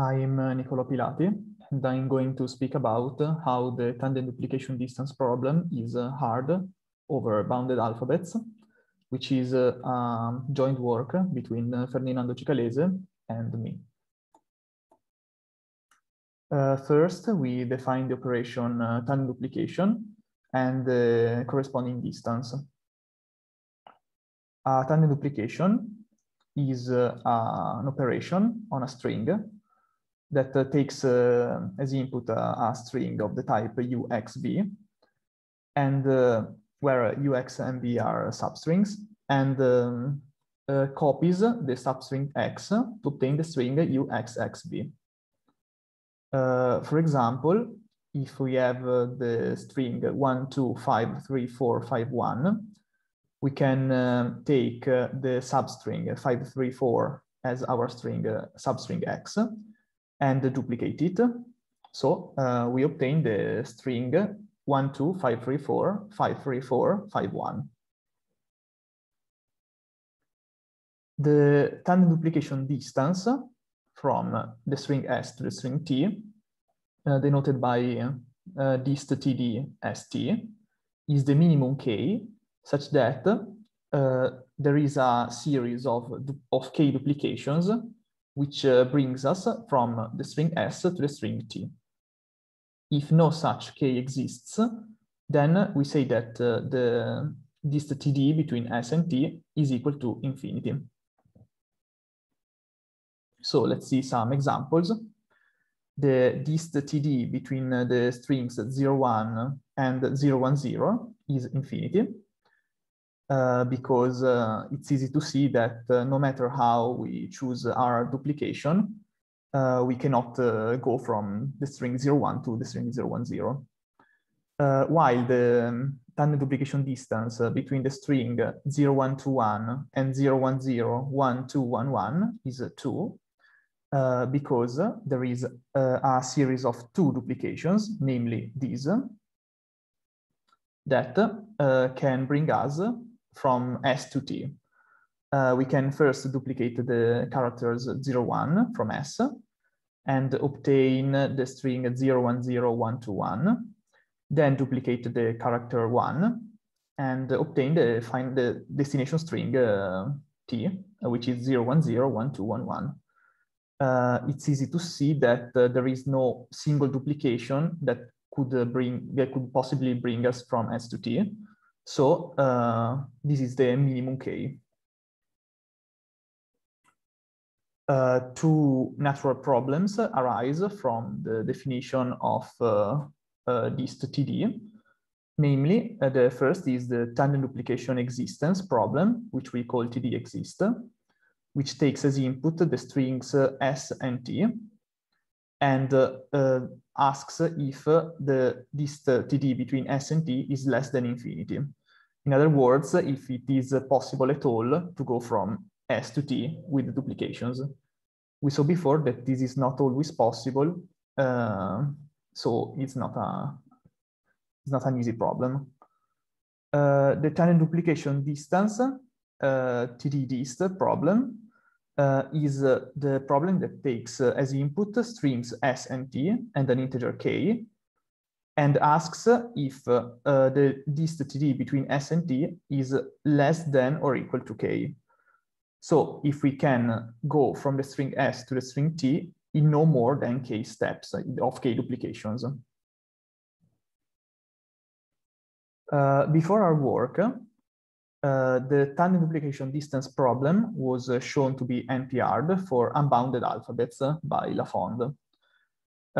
I'm uh, Nicolò Pilati, and I'm going to speak about how the tandem duplication distance problem is uh, hard over bounded alphabets, which is a um, joint work between uh, Ferdinando Cicalese and me. Uh, first, we define the operation uh, tandem duplication and the corresponding distance. A tandem duplication is uh, an operation on a string that uh, takes uh, as input a string of the type uxb, and where ux and b are substrings, and um, copies the substring x to obtain the string uxxb. Uh, for example, if we have uh, the string 1, 2, 5, 3, 4, 5, 1, we can uh, take the substring 5, 3, 4 as our string substring x and duplicate it. So uh, we obtain the string 1, 2, 5, 3, 4, 5, 3, 4, 5, 1. The tandem duplication distance from the string s to the string t, uh, denoted by uh, dist td st, is the minimum k such that uh, there is a series of, of k duplications which uh, brings us from the string s to the string t. If no such k exists, then we say that uh, the dist td between s and t is equal to infinity. So let's see some examples. The dist td between uh, the strings 0, 1 and 0, 1, 0 is infinity. Uh, because uh, it's easy to see that uh, no matter how we choose our duplication, uh, we cannot uh, go from the string 01 to the string 010. while the um, tandem duplication distance between the string 0121 and 0101211 is 2, because there is a series of two duplications, namely these, that can bring us from S to T. Uh, we can first duplicate the characters 0, 1 from S and obtain the string 0, 1, 0, 1, 2, 1, then duplicate the character 1 and obtain the, find the destination string uh, T, which is 0, 1, 0, 1, 2, 1, 1. Uh, it's easy to see that uh, there is no single duplication that could uh, bring that could possibly bring us from S to T. So uh, this is the minimum K. Uh, two natural problems arise from the definition of uh, uh, dist TD. Namely, uh, the first is the tandem duplication existence problem, which we call TD exist, which takes as input the strings uh, S and T, and uh, asks if the dist TD between S and T is less than infinity. In other words, if it is possible at all to go from S to T with the duplications. We saw before that this is not always possible, uh, so it's not a it's not an easy problem. Uh, the tandem duplication distance, uh, TD dist problem, uh, is uh, the problem that takes uh, as input streams S and T and an integer K, and asks if uh, the dist td between s and t is less than or equal to k. So if we can go from the string s to the string t in no more than k steps of k duplications. Uh, before our work, uh, the tandem duplication distance problem was uh, shown to be NP-hard for unbounded alphabets by Lafond.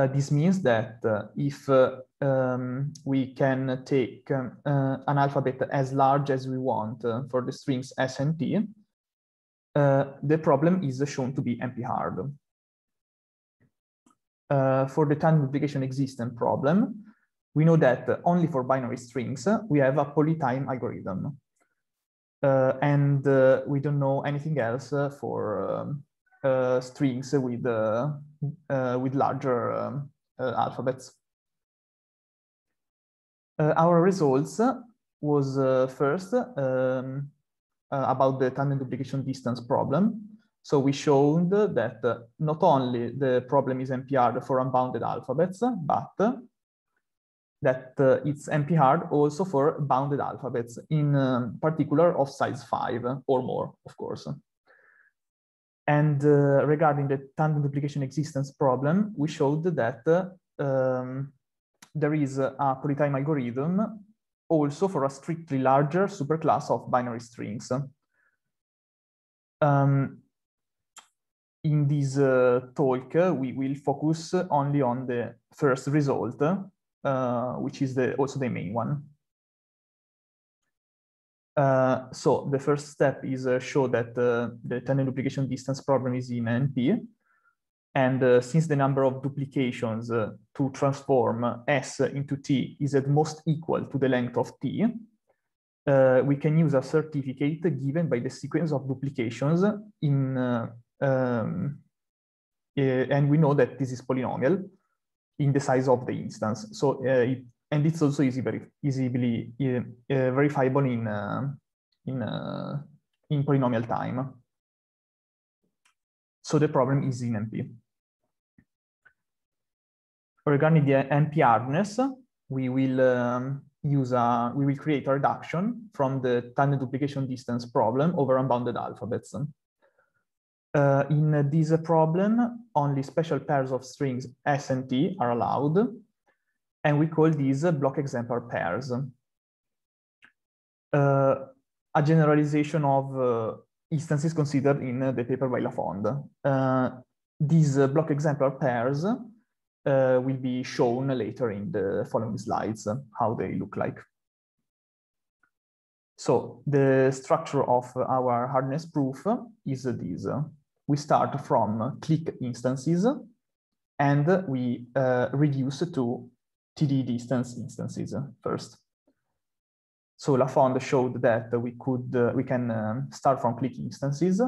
Uh, this means that uh, if uh, um, we can take um, uh, an alphabet as large as we want uh, for the strings S and T, uh, the problem is shown to be NP-hard. for the tandem duplication existence problem, we know that only for binary strings, we have a polytime algorithm. and we don't know anything else for um, uh, strings with uh, uh, with larger um, alphabets. our results was first um, about the tandem duplication distance problem So we showed that uh, not only the problem is NP-hard for unbounded alphabets, but that uh, it's NP-hard also for bounded alphabets, in um, particular of size five or more, of course. And uh, regarding the tandem duplication existence problem, we showed that uh, um, there is a polytime algorithm also for a strictly larger superclass of binary strings. Um, in this uh, talk, uh, we will focus only on the first result, uh, which is the, also the main one. Uh, so the first step is uh, show that uh, the tandem duplication distance problem is in NP. And uh, since the number of duplications uh, to transform S into T is at most equal to the length of T, uh, we can use a certificate given by the sequence of duplications in, um, and we know that this is polynomial in the size of the instance. So it, and it's also easy, very easily verifiable in, in, in polynomial time. So the problem is in NP. Regarding the NP hardness, we will um, use a, we will create a reduction from the tandem duplication distance problem over unbounded alphabets. Uh, in this problem, only special pairs of strings S and T are allowed, and we call these block exemplar pairs. Uh, a generalization of uh, instances considered in the paper by Lafond. Uh, these block exemplar pairs uh, will be shown later in the following slides, how they look like. So the structure of our hardness proof is this. We start from clique instances and we uh, reduce to TD distance instances first. So Lafond showed that we could uh, we can um, start from clique instances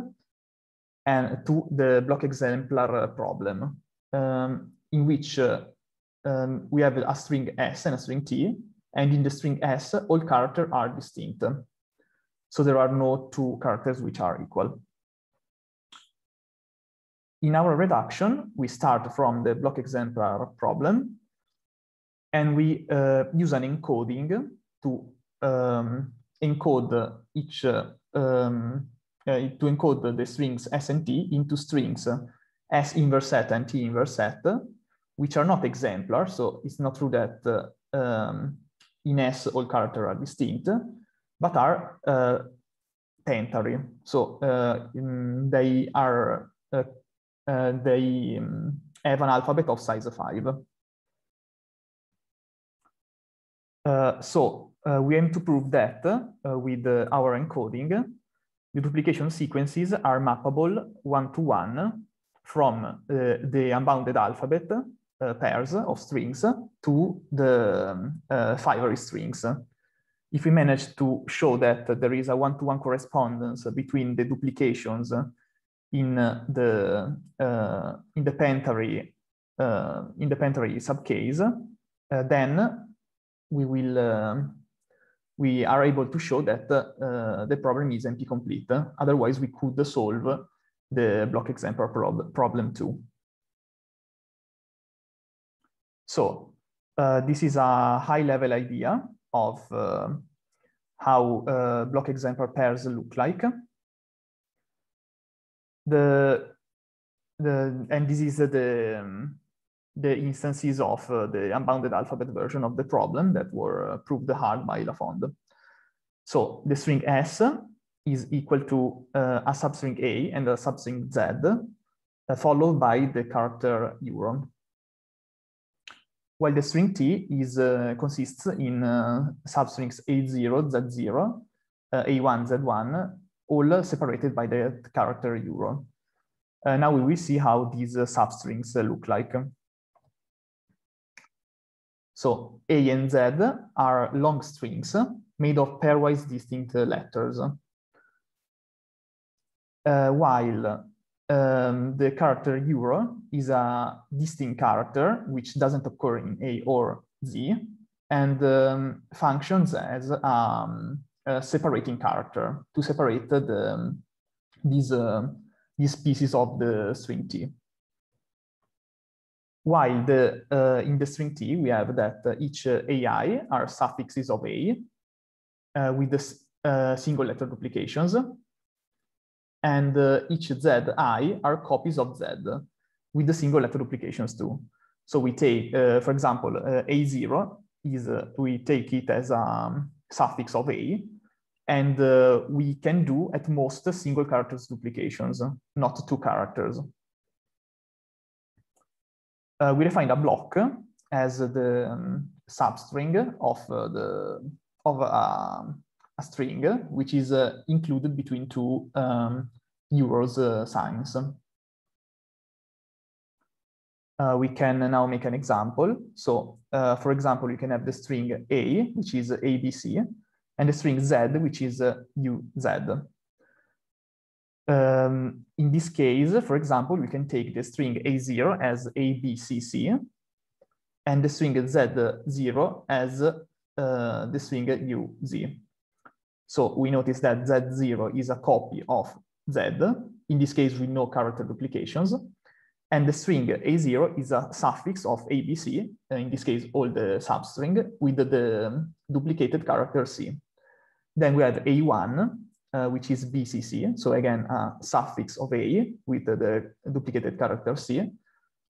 and to the block exemplar problem, um, in which uh, um, we have a string S and a string T, and in the string S, all characters are distinct. So there are no two characters which are equal. In our reduction, we start from the block exemplar problem, and we uh, use an encoding to um, encode each um, uh, to encode the strings S and T into strings S inverse set and T inverse set, which are not exemplar. So it's not true that uh, um, in S all characters are distinct, but are uh, pentary. So uh, they are uh, uh, they um, have an alphabet of size five. So uh, we aim to prove that uh, with uh, our encoding, the duplication sequences are mappable one-to-one -one from the unbounded alphabet pairs of strings to the um, five strings. If we manage to show that there is a one-to-one -one correspondence between the duplications in the uh, in the pentary uh, in the pentary subcase, uh, then we will um, we are able to show that uh, the problem is NP complete. Otherwise, we could solve the block exemplar prob problem too. So uh, this is a high level idea of uh, how uh, block exemplar pairs look like. The, the, and this is the, um, the instances of uh, the unbounded alphabet version of the problem that were uh, proved hard by Lafond. So the string S is equal to uh, a substring A and a substring Z, uh, followed by the character euro. While the string T is, uh, consists in uh, substrings A0, Z0, A1, Z1, all separated by the character euro. now we will see how these substrings look like. So A and Z are long strings made of pairwise distinct letters. Uh, while um, the character euro is a distinct character which doesn't occur in A or Z and um, functions as um, a separating character to separate the, these uh, these pieces of the string T. While the, uh, in the string T, we have that uh, each uh, AI are suffixes of A uh, with the uh, single letter duplications. And uh, each ZI are copies of Z with the single letter duplications too. So we take, for example, A0 is, we take it as a um, suffix of A, and we can do at most single characters duplications, not two characters. Uh, we define a block as the um, substring of uh, the of a, string, which is uh, included between two um, euros uh, signs. Uh, we can now make an example. So, for example, you can have the string A, which is ABC, and the string z, which is uh, uz. Um, in this case, for example, we can take the string a0 as abcc, and the string z0 as uh, the string uz. So we notice that z0 is a copy of z, in this case with no character duplications, and the string a0 is a suffix of abc, in this case all the substring, with the duplicated character c. Then we have A1, uh, which is BCC. So again, a suffix of A with the, duplicated character C.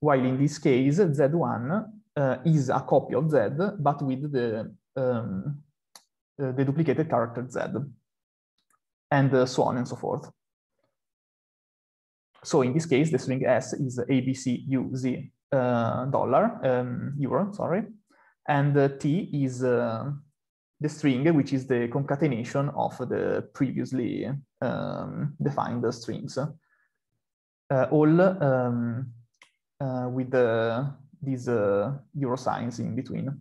While in this case, Z1 uh, is a copy of Z, but with the, um, the, the duplicated character Z. And uh, so on and so forth. So in this case, the string S is ABCUZ uh, dollar, um, euro, sorry. And uh, T is uh, the string, which is the concatenation of the previously um, defined strings. Uh, all um, uh, with the, these uh, euro signs in between.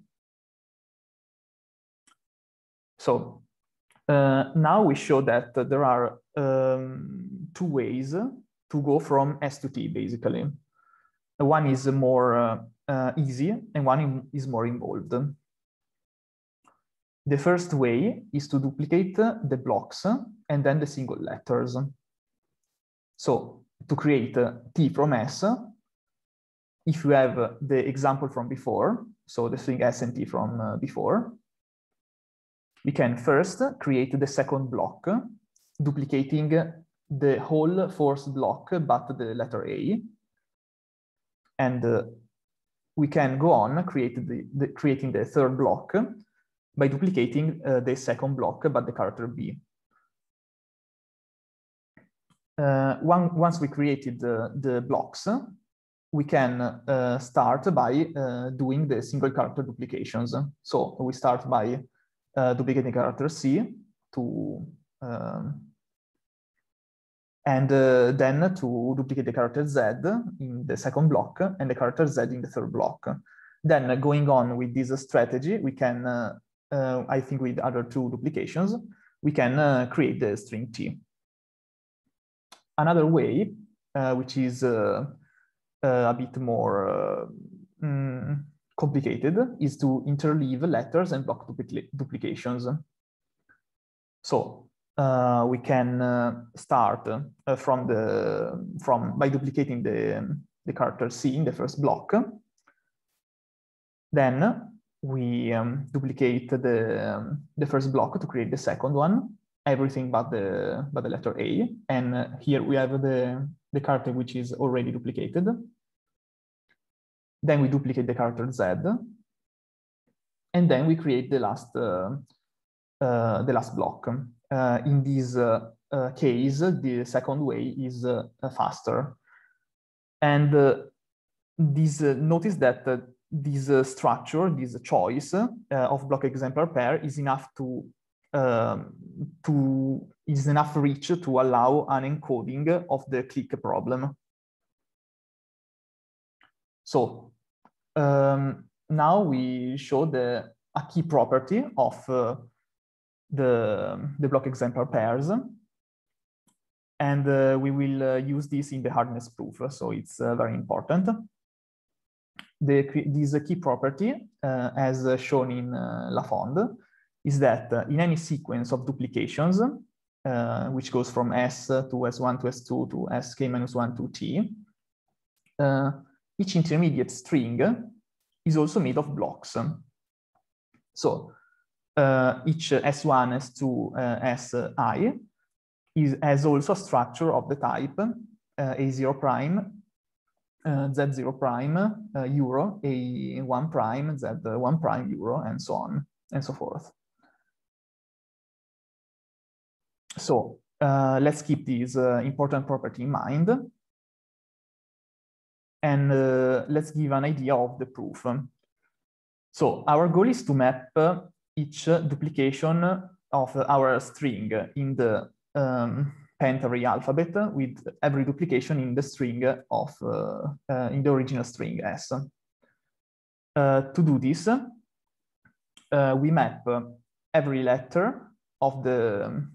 So uh, now we show that there are um, two ways to go from S to T, basically. One is more uh, uh, easy and one is more involved. The first way is to duplicate the blocks and then the single letters. So to create T from S, if you have the example from before, so the string S and T from uh, before, we can first create the second block, duplicating the whole first block, but the letter A. And uh, we can go on create the, the, creating the third block, by duplicating uh, the second block, but the character B. Uh, one, once we created the, the blocks, we can uh, start by uh, doing the single character duplications. So we start by uh, duplicating character C to um, and uh, then to duplicate the character Z in the second block and the character Z in the third block. Then going on with this strategy, we can uh, I think with other two duplications, we can uh, create the string T. Another way, uh, which is uh, uh, a bit more mm, complicated, is to interleave letters and block dupli duplications. So uh, we can start from the from by duplicating the the character C in the first block. Then we um, duplicate the, um, the first block to create the second one, everything but the, but the letter A. And uh, here we have the, the character which is already duplicated. Then we duplicate the character Z. And then we create the last, uh, uh, the last block. Uh, in this uh, uh, case, the second way is faster. And this, notice that this uh, structure, this choice uh, of block exemplar pair is enough to um, to is enough reach to allow an encoding of the clique problem. So um, now we show the a key property of uh, the, the block exemplar pairs. And uh, we will uh, use this in the hardness proof. So it's uh, very important the, this key property, uh, as shown in uh, Lafond, is that uh, in any sequence of duplications, uh, which goes from S to S1 to S2 to Sk minus 1 to T, uh, each intermediate string is also made of blocks. So uh, each S1, S2, uh, Si is, has also a structure of the type uh, A0 prime, uh, Eh, Z0 prime, uh, euro, A1 prime, Z1 eh, prime, euro, and so on and so forth. So let's keep this important property in mind. And let's give an idea of the proof. So our goal is to map each duplication of our string in the um, pentary alphabet with every duplication in the string of, uh, uh, in the original string S. Uh, to do this, we map every letter of the,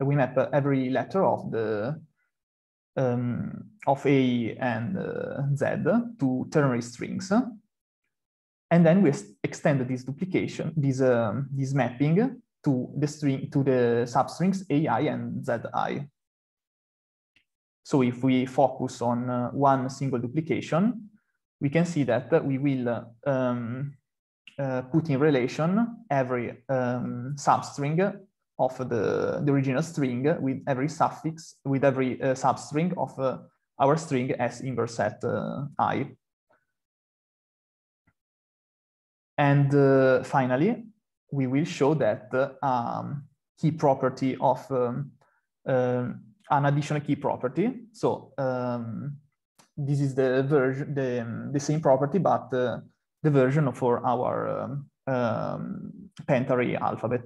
we map every letter of the, um, of A and uh, Z to ternary strings. And then we extend this duplication, this, um, this mapping to the string to the substrings AI and ZI. So if we focus on uh, one single duplication, we can see that we will um, uh, put in relation every um, substring of the, the original string with every suffix, with every uh, substring of uh, our string S inverse set uh, I. And uh, finally, we will show that um, key property of um, uh, an additional key property. So um, this is the version, the, um, the same property, but uh, the version for our um, um, pentary alphabet.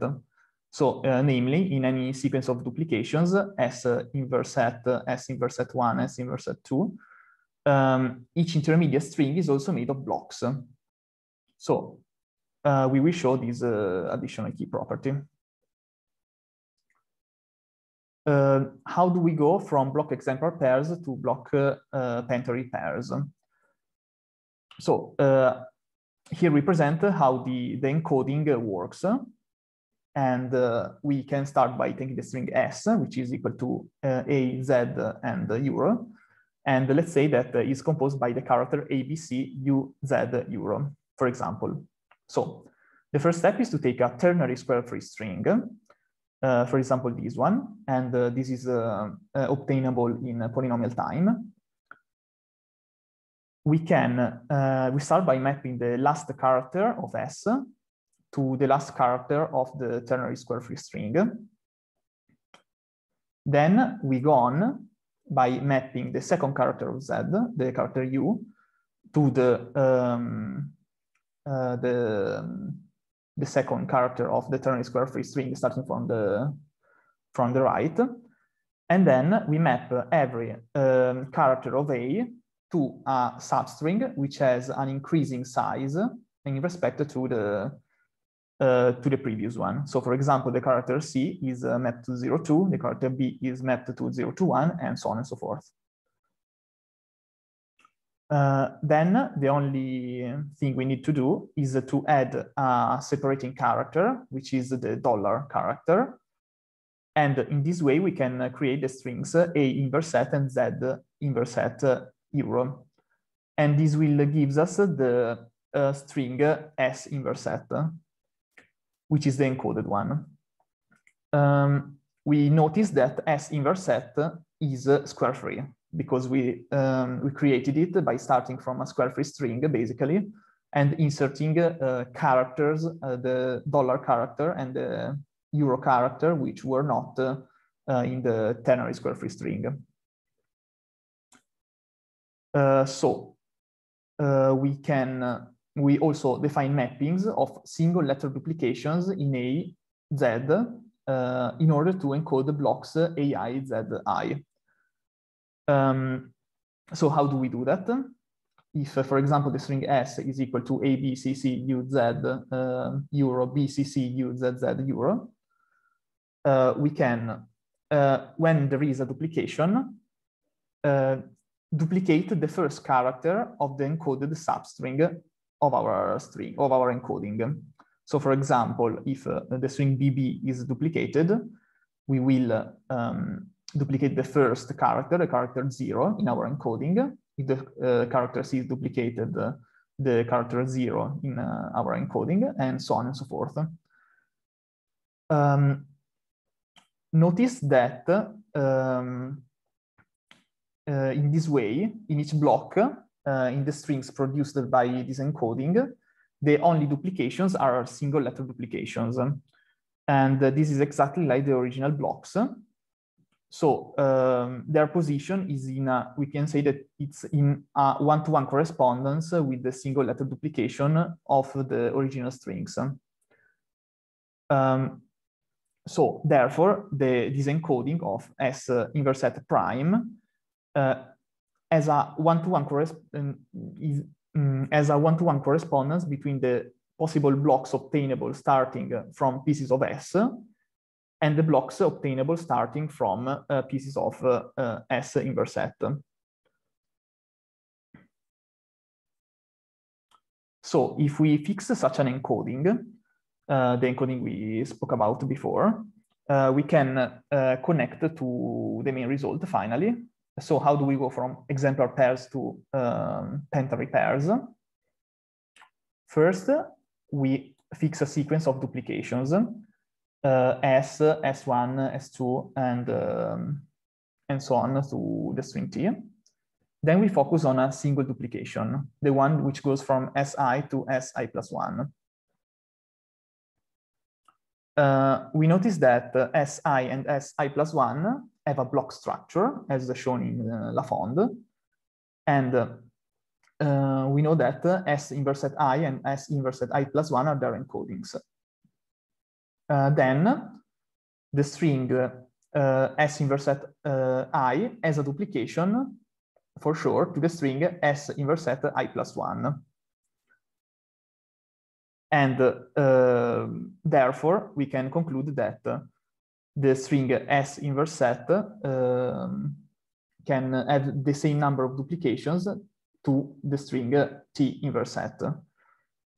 So uh, namely, in any sequence of duplications, S inverse set, S inverse set 1, S inverse set 2, um, each intermediate string is also made of blocks. So uh, we will show this uh, additional key property. Uh, how do we go from block exemplar pairs to block uh, uh, pentarray pairs? So uh, here we present how the, the encoding works. And we can start by taking the string S, which is equal to A, Z, and euro. And let's say that is composed by the character ABC, U, Z, euro, for example. So the first step is to take a ternary square free string, uh, for example, this one, and uh, this is uh, uh obtainable in polynomial time. We can, uh, we start by mapping the last character of S to the last character of the ternary square free string. Then we go on by mapping the second character of Z, the character U, to the um, uh, the the second character of the ternary square free string starting from the from the right. And then we map every um, character of A to a substring which has an increasing size in respect to the uh, to the previous one. So for example, the character C is uh, mapped to 0, 2, the character B is mapped to 0, 2, 1, and so on and so forth. Uh, then the only thing we need to do is to add a separating character, which is the dollar character. And in this way, we can create the strings A inverse set and Z inverse set euro. And this will gives us the uh, string S inverse set, which is the encoded one. Um, we notice that S inverse set is square free because we, um, we created it by starting from a square free string, basically, and inserting uh, characters, uh, the dollar character and the euro character, which were not uh, uh in the ternary square free string. Uh, so we can, we also define mappings of single letter duplications in A, Z, in order to encode the blocks AI, Z, I. Um, so how do we do that? If, uh, for example, the string S is equal to A, B, C, C, U, Z, uh, euro, B, C, C, U, Z, Z, euro, uh, we can, uh, when there is a duplication, uh, duplicate the first character of the encoded substring of our string, of our encoding. So for example, if uh, the string BB is duplicated, we will um, duplicate the first character, the character zero in our encoding. If the uh, character C is duplicated, uh, the character zero in uh, our encoding, and so on and so forth. Um, notice that um, uh, in this way, in each block, uh, in the strings produced by this encoding, the only duplications are single letter duplications. And uh, this is exactly like the original blocks. So um, their position is in a, we can say that it's in a one-to-one -one correspondence with the single letter duplication of the original strings. Um, so therefore, the, this encoding of S uh, inverse at prime uh, as a one-to-one -one um, as a one-to-one -one correspondence between the possible blocks obtainable starting from pieces of S and the blocks obtainable starting from uh, pieces of uh, uh, S inverse set. So if we fix such an encoding, uh, the encoding we spoke about before, uh, we can uh, connect to the main result finally. So how do we go from exemplar pairs to um, pentary pairs? First, we fix a sequence of duplications uh, S, S1, S2, and, um, and so on to the string T. Then we focus on a single duplication, the one which goes from Si to Si plus 1. Uh, we notice that uh, Si and Si plus 1 have a block structure, as shown in uh, Lafond. And uh, we know that S inverse at I and S inverse at I plus 1 are their encodings. Uh, then the string uh, s inverse at uh, i as a duplication for sure to the string s inverse at i plus 1. And uh, therefore, we can conclude that the string s inverse set um, can have the same number of duplications to the string t inverse set.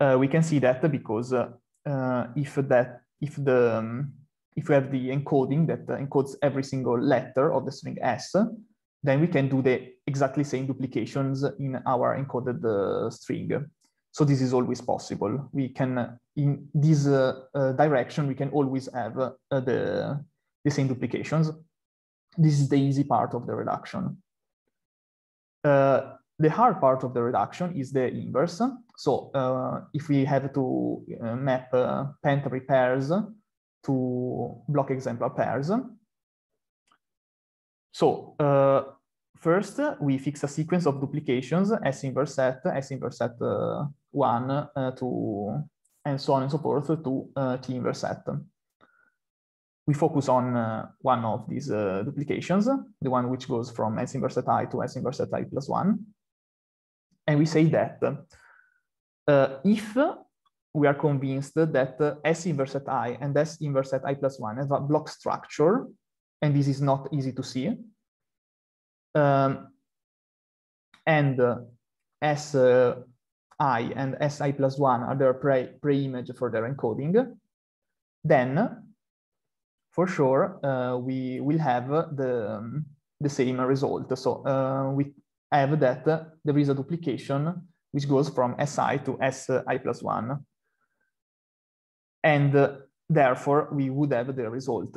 Uh, we can see that because uh, if that if the um, if we have the encoding that uh, encodes every single letter of the string s, then we can do the exactly same duplications in our encoded uh, string. So this is always possible. We can, in this uh, uh, direction, we can always have uh, the, the same duplications. This is the easy part of the reduction. Uh, the hard part of the reduction is the inverse. So uh, if we have to uh, map uh, pentary pairs to block exemplar pairs. So uh, first we fix a sequence of duplications, S inverse set, S inverse set uh, one uh, to, and so on and so forth to T inverse set. We focus on one of these duplications, the one which goes from S inverse set I to S inverse set I plus one. And we say that uh, if we are convinced that uh, S inverse at I and S inverse at I plus one have a block structure, and this is not easy to see, um, and uh, S uh, I and S I plus one are their pre-image pre for their encoding, then for sure uh, we will have the, um, the same result. So uh, we have that there is a duplication which goes from Si to Si plus 1. And uh, therefore, we would have the result.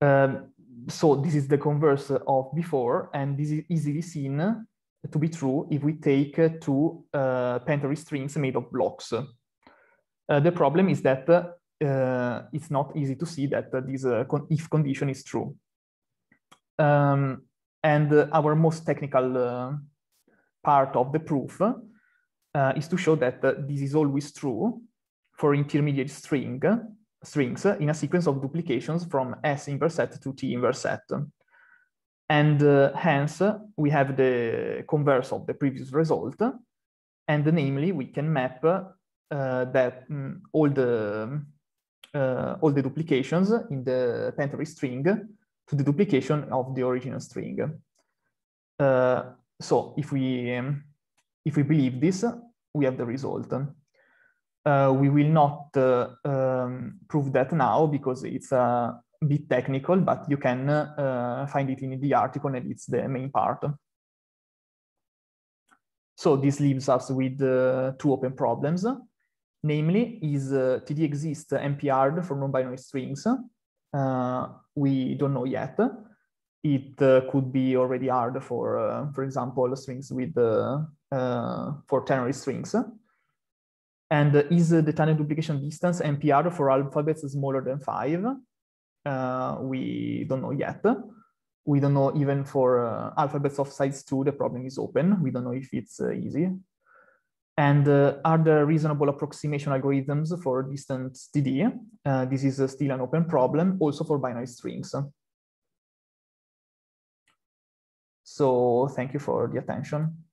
Um, so this is the converse of before, and this is easily seen to be true if we take two uh, pentary strings made of blocks. Uh, the problem is that uh, it's not easy to see that this uh, con if condition is true. Um, and uh, our most technical uh, part of the proof uh, is to show that this is always true for intermediate string strings in a sequence of duplications from S inverse set to T inverse set. And uh, hence, we have the converse of the previous result. And namely, we can map uh, that um, all the uh, all the duplications in the pentary string to the duplication of the original string. Uh, so if we, um, if we believe this, we have the result. Uh, we will not uh, um, prove that now because it's a, bit technical, but you can uh, find it in the article and it's the main part. So this leaves us with uh, two open problems. Namely, is uh, TD exist NP-hard for non-binary strings? Uh, we don't know yet. It uh, could be already hard for, uh, for example, strings with uh, for ternary strings. And is the tandem duplication distance NP-hard for alphabets smaller than five? Uh, we don't know yet. We don't know even for uh, alphabets of size two, the problem is open. We don't know if it's uh, easy. And uh, are there reasonable approximation algorithms for distance TD? Uh, this is uh, still an open problem, also for binary strings. So thank you for the attention.